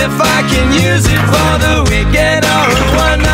if I can use it for the weekend or one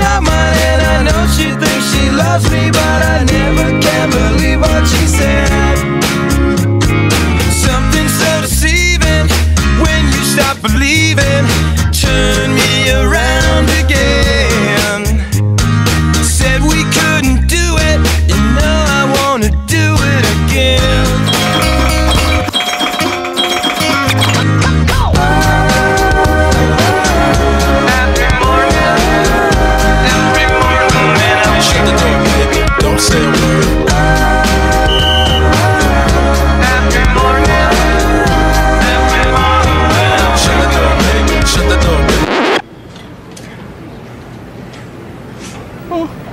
da maré Oh.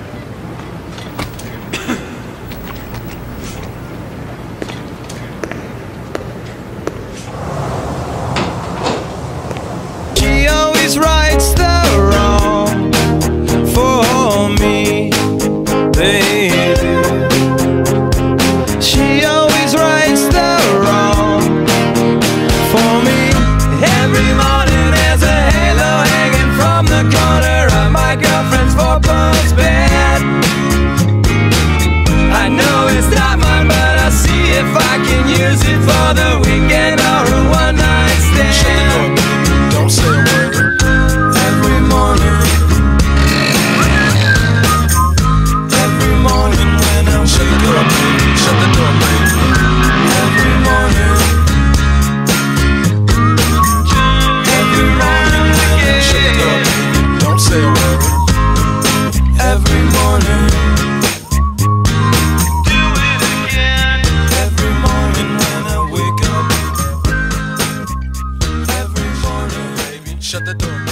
shut the door.